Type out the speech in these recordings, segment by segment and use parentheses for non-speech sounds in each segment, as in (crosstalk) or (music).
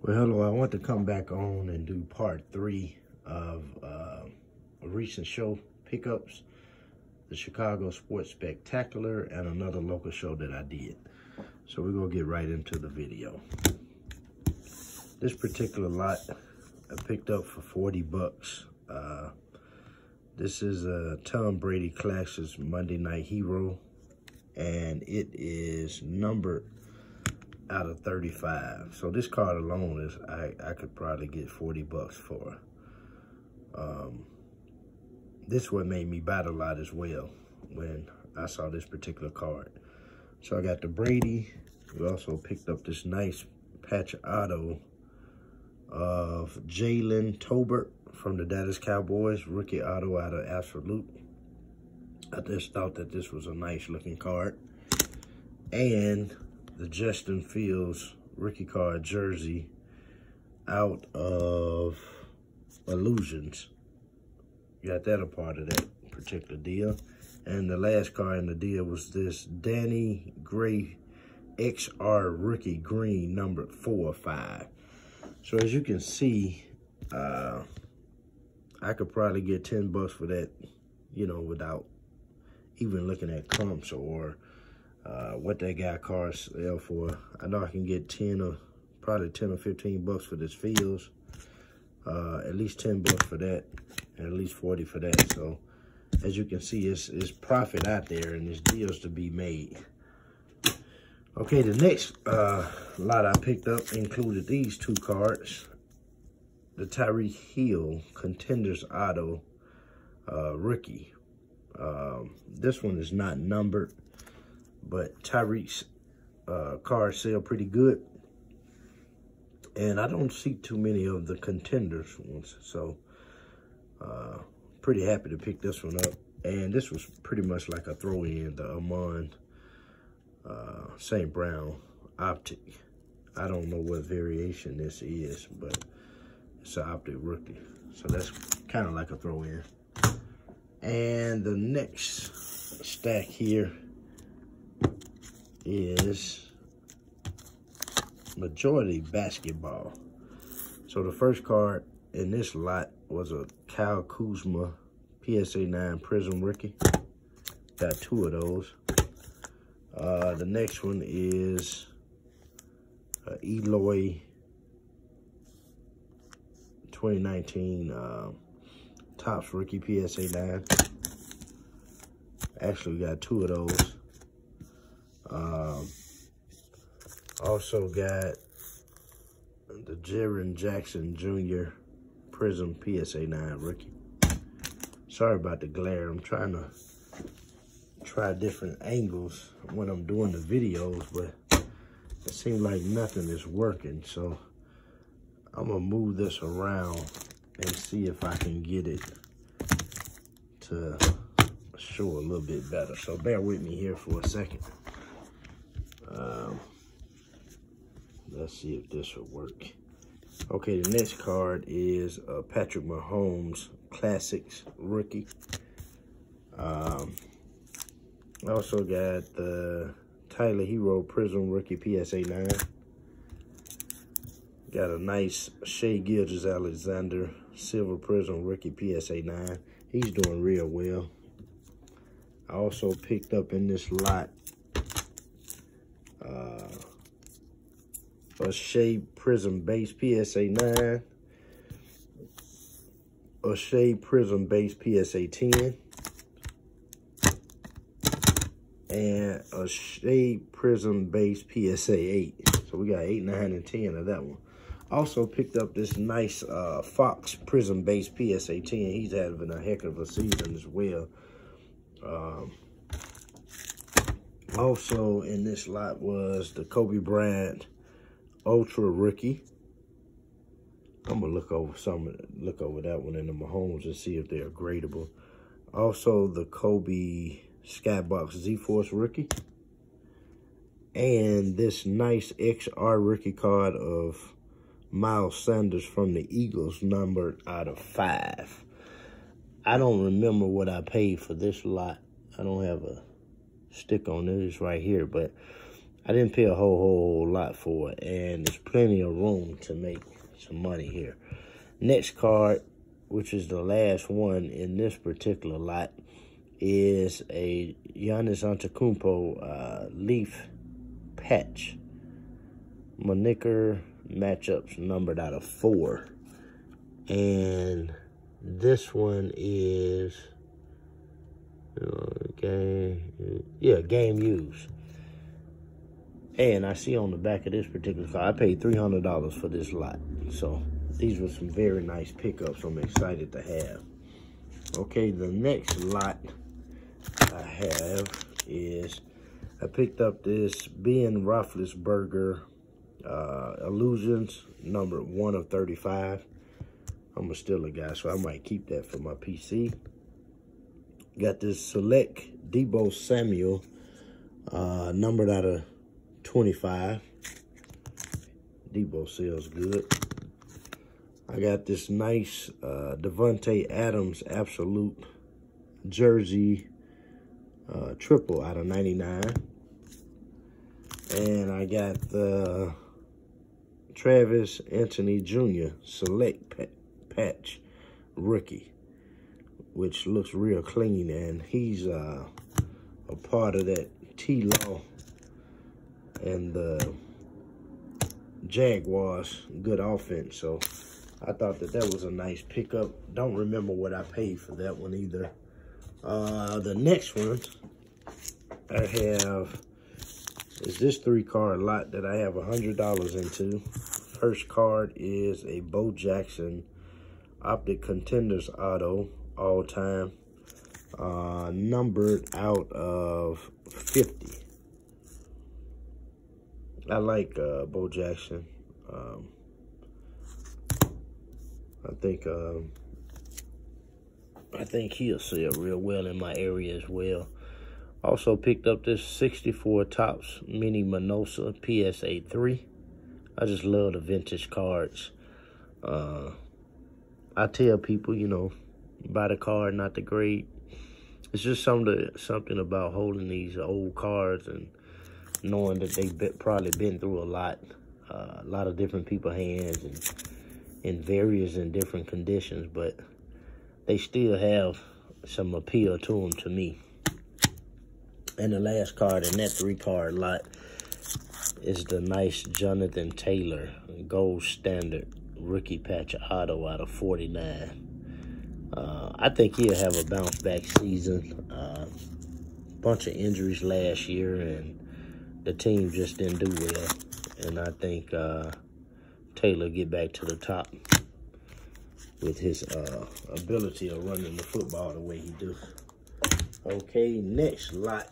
Well, hello. I want to come back on and do part three of uh, a recent show pickups, the Chicago Sports Spectacular, and another local show that I did. So we're going to get right into the video. This particular lot I picked up for 40 bucks. Uh, this is a Tom Brady Classics Monday Night Hero, and it is numbered out of 35. So this card alone is, I, I could probably get 40 bucks for. Um, this what made me buy a lot as well when I saw this particular card. So I got the Brady. We also picked up this nice patch auto of Jalen Tolbert from the Dallas Cowboys, rookie auto out of Absolute. I just thought that this was a nice looking card. And the Justin Fields rookie card jersey out of Illusions. Got that a part of that particular deal. And the last card in the deal was this Danny Gray XR rookie green number four or five. So as you can see, uh, I could probably get 10 bucks for that, you know, without even looking at comps or uh, what that guy cars sell for. I know I can get 10 or probably 10 or 15 bucks for this Fields. Uh, at least 10 bucks for that and at least 40 for that. So as you can see, it's, it's profit out there and there's deals to be made. Okay, the next uh, lot I picked up included these two cards. The Tyreek Hill Contenders Auto uh, Rookie. Um, this one is not numbered but Tyreek's uh, sell pretty good. And I don't see too many of the contenders ones. So, uh, pretty happy to pick this one up. And this was pretty much like a throw-in, the Amon uh, St. Brown Optic. I don't know what variation this is, but it's an Optic Rookie. So that's kind of like a throw-in. And the next stack here is majority basketball. So the first card in this lot was a Kyle Kuzma PSA 9 Prism Rookie. Got two of those. Uh, the next one is uh, Eloy 2019 uh, Topps Rookie PSA 9. Actually, got two of those. Um, also got the Jaren Jackson Jr. Prism PSA 9 rookie. Sorry about the glare. I'm trying to try different angles when I'm doing the videos, but it seems like nothing is working. So I'm going to move this around and see if I can get it to show a little bit better. So bear with me here for a second. Um, let's see if this will work. Okay, the next card is uh, Patrick Mahomes Classics Rookie. Um, also got the Tyler Herro Prism Rookie PSA 9. Got a nice Shai Gilgeous-Alexander Silver Prism Rookie PSA 9. He's doing real well. I also picked up in this lot uh, a Shai Prism Base PSA 9, a Shai Prism Base PSA 10, and a Shai Prism Base PSA 8. So we got 8, 9, and 10 of that one. Also picked up this nice uh, Fox Prism Base PSA 10. He's having a heck of a season as well. Um, Mm-hmm. also in this lot was the Kobe Bryant Ultra Rookie. I'm gonna look over some, look over that one in the Mahomes and see if they're gradable. Also the Kobe Skybox Z-Force Rookie. And this nice XR rookie card of Miles Sanders from the Eagles, numbered out of five. I don't remember what I paid for this lot. I don't have a stick on this right here, but I didn't pay a whole, whole lot for it, and there's plenty of room to make some money here. Next card, which is the last one in this particular lot, is a Giannis Antetokounmpo uh, leaf patch. Moniker matchups numbered out of four. And this one is game, yeah, game use. And I see on the back of this particular car, I paid $300 for this lot. So these were some very nice pickups I'm excited to have. Okay, the next lot I have is I picked up this Ben Roethlisberger uh, Illusions, number one of 35. I'm still a guy, so I might keep that for my PC. Got this Select Deebo Samuel, uh, numbered out of 25. Deebo sells good. I got this nice uh, Davante Adams Absolute Jersey uh, Triple out of 99. And I got the Travis Etienne Jr. Select Patch Rookie, which looks real clean. And he's uh, a part of that T-Law and the Jaguars good offense. So I thought that that was a nice pickup. Don't remember what I paid for that one either. Uh, the next one I have is this three card lot that I have a $100 into. First card is a Bo Jackson Optic Contenders Auto all time. Uh, numbered out of 50. I like uh, Bo Jackson. Um, I think um, I think he'll sell real well in my area as well. Also picked up this 64 Topps Minnie Minoso PSA 3. I just love the vintage cards. Uh, I tell people, you know, buy the card, not the grade. It's just something something about holding these old cards and knowing that they've been, probably been through a lot, uh, a lot of different people hands and in various and different conditions, but they still have some appeal to them to me. And the last card in that three card lot is the nice Jonathan Taylor gold standard rookie patch auto out of 49. Uh, I think he'll have a bounce back season. Uh, bunch of injuries last year and the team just didn't do well. And I think uh, Taylor get back to the top with his uh, ability of running the football the way he do. Okay, next lot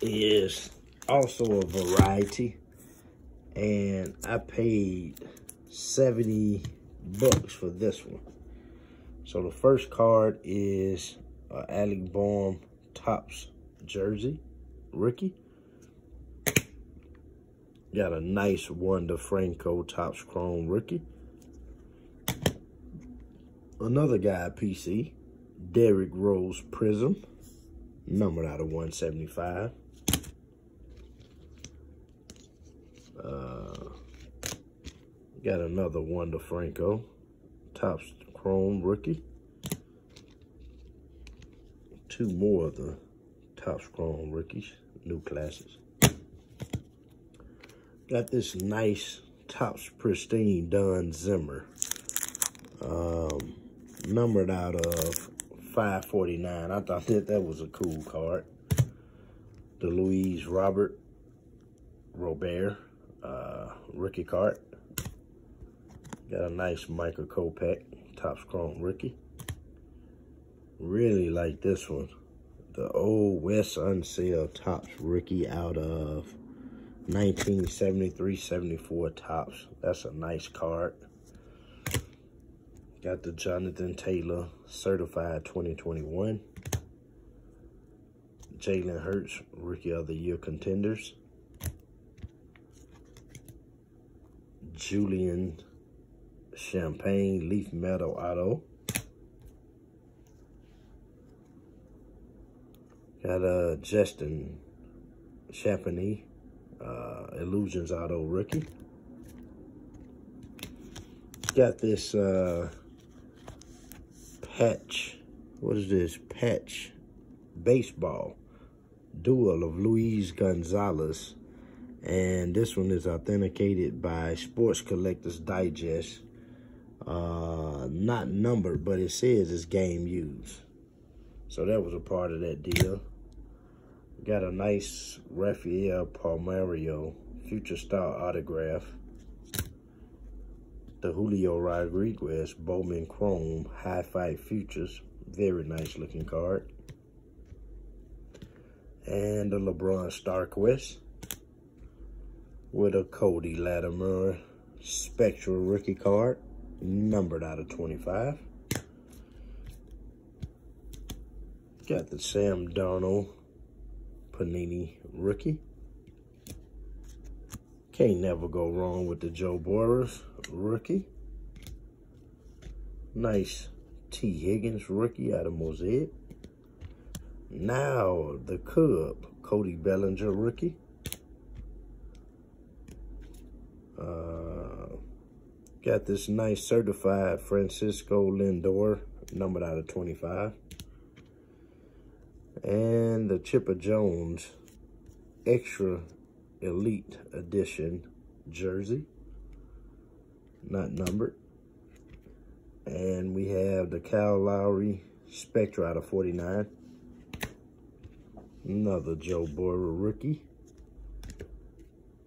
is also a variety. And I paid 70 bucks for this one. So the first card is uh, Alec Bohm Topps jersey, rookie. Got a nice Wander Franco Topps Chrome rookie. Another guy PC, Derrick Rose Prism numbered out of 175. Uh, got another Wander Franco, Topps Chrome rookie. Two more of the Topps Chrome rookies, new classes. Got this nice Topps Pristine Don Zimmer, um, numbered out of 549. I thought that that was a cool card. The Luis Robert Robert uh, rookie card. Got a nice Michael Kopech Topps Chrome rookie. Really like this one. The old Wes Unseld Topps rookie out of 1973-74 Topps. That's a nice card. Got the Jonathan Taylor Certified 2021. Jalen Hurts, Rookie of the Year Contenders. Julian Champagnie Leaf Metal Auto. Got uh, Justin Champagnie, uh, Illusions Auto rookie. Got this uh, patch. What is this? Patch baseball duel of Luis Gonzalez. And this one is authenticated by Sports Collectors Digest. Uh, not numbered, but it says it's game used. So that was a part of that deal. Got a nice Rafael Palmeiro future style autograph. The Julio Rodriguez Bowman Chrome High Five Futures. Very nice looking card. And the LeBron Starquest with a Cody Latimer Spectral rookie card, numbered out of 25. Got the Sam Darnold Panini rookie. Can't never go wrong with the Joe Burrow rookie. Nice Tee Higgins rookie out of Mosaic. Now the Cub, Cody Bellinger rookie. Uh, got this nice certified Francisco Lindor, numbered out of 25. And the Chipper Jones Extra Elite Edition jersey, not numbered. And we have the Kyle Lowry Spectra out of 49. Another Joe Burrow rookie.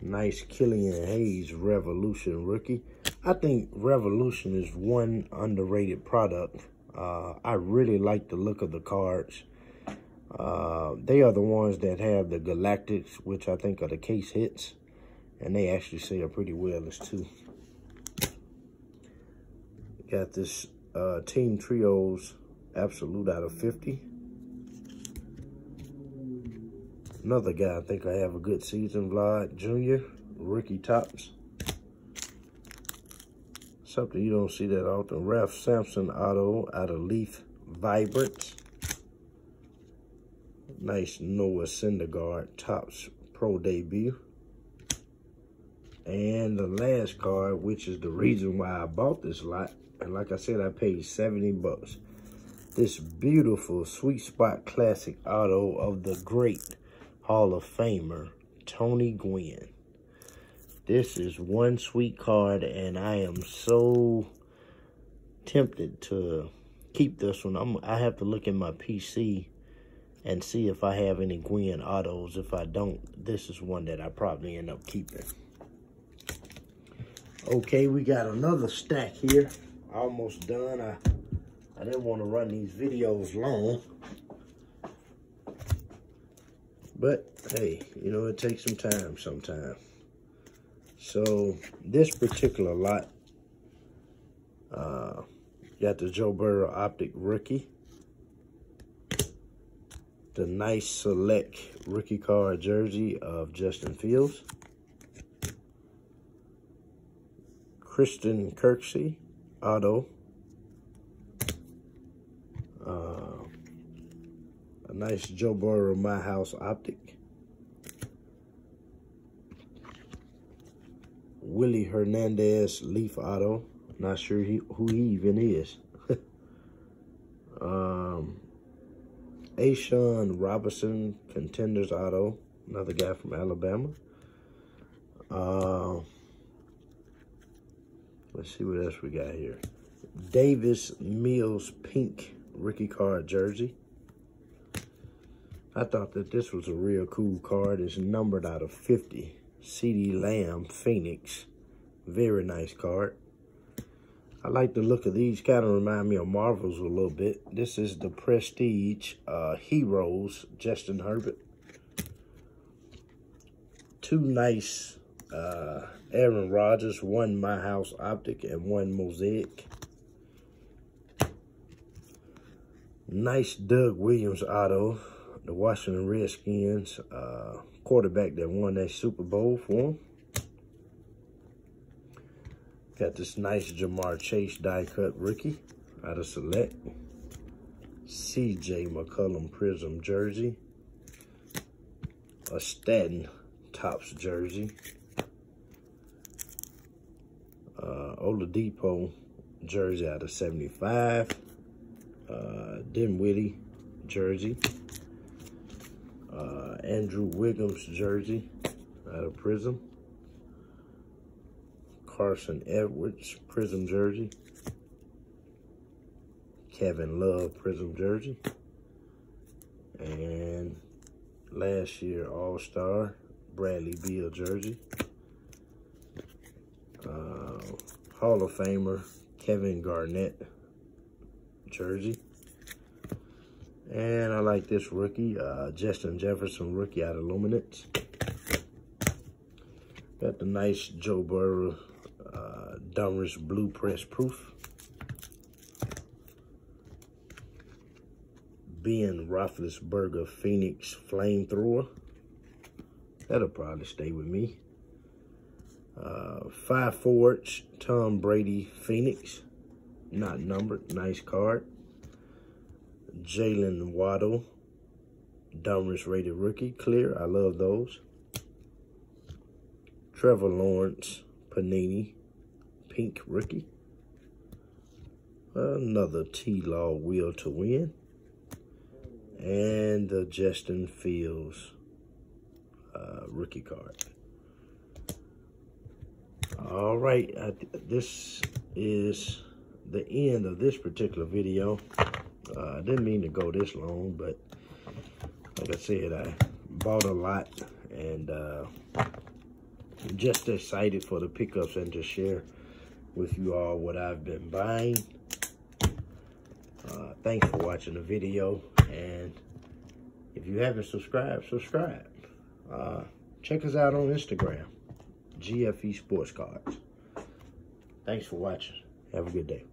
Nice Killian Hayes Revolution rookie. I think Revolution is one underrated product. Uh, I really like the look of the cards. Uh, they are the ones that have the Galactics, which I think are the case hits. And they actually sell pretty well as too. Got this uh, Team Trios Absolute out of 50. Another guy I think I have a good season, Vlad Jr., Ricky Topps. Something you don't see that often. Ralph Sampson Auto out of Leaf Vibrance. Nice Noah Syndergaard Topps Pro debut. And the last card, which is the reason why I bought this lot. And like I said, I paid 70 bucks. This beautiful Sweet Spot Classic Auto of the great Hall of Famer, Tony Gwynn. This is one sweet card, and I am so tempted to keep this one. I'm, I have to look in my PC and see if I have any Gwynn autos. If I don't, this is one that I probably end up keeping. Okay, we got another stack here. Almost done. I, I didn't want to run these videos long. But, hey, you know, it takes some time sometimes. So, this particular lot, uh, got the Joe Burrow Optic Rookie. The nice select rookie card jersey of Justin Fields. Christian Kirksey, auto. Uh, nice Joe Burrow My House Optic. Willie Hernandez Leaf Auto. Not sure he, who he even is. (laughs) um, A'Shawn Robinson Contenders Auto. Another guy from Alabama. Uh, let's see what else we got here. Davis Mills Pink rookie card jersey. I thought that this was a real cool card. It's numbered out of 50. CeeDee Lamb, Phoenix. Very nice card. I like the look of these. Kind of remind me of Marvels a little bit. This is the Prestige uh, Heroes, Justin Herbert. Two nice uh, Aaron Rodgers, one My House Optic and one Mosaic. Nice Doug Williams auto the Washington Redskins uh, quarterback that won that Super Bowl for him. Got this nice Ja'Marr Chase die cut rookie out of Select. CJ McCollum Prism jersey. A Staten Topps jersey. Uh, Oladipo jersey out of 75. Uh, Dinwiddie jersey. Uh, Andrew Wiggins jersey out of Prism. Carson Edwards Prism jersey. Kevin Love Prism jersey. And last year All-Star Bradley Beal jersey. Uh, Hall of Famer Kevin Garnett jersey. And I like this rookie, uh, Justin Jefferson rookie out of Luminance. Got the nice Joe Burrow uh, Donruss Blue Press Proof. Ben Roethlisberger Phoenix Flamethrower. That'll probably stay with me. Uh, five forwards, Tom Brady Phoenix. Not numbered, nice card. Jaylen Waddle, Donruss rated rookie, clear. I love those. Trevor Lawrence, Panini, pink rookie. Another T-Law wheel to win. And the Justin Fields uh, rookie card. All right, uh, this is the end of this particular video. Uh, I didn't mean to go this long, but like I said, I bought a lot and uh, just excited for the pickups and to share with you all what I've been buying. Uh, thanks for watching the video. And if you haven't subscribed, subscribe. Uh, check us out on Instagram, GFE Sports Cards. Thanks for watching. Have a good day.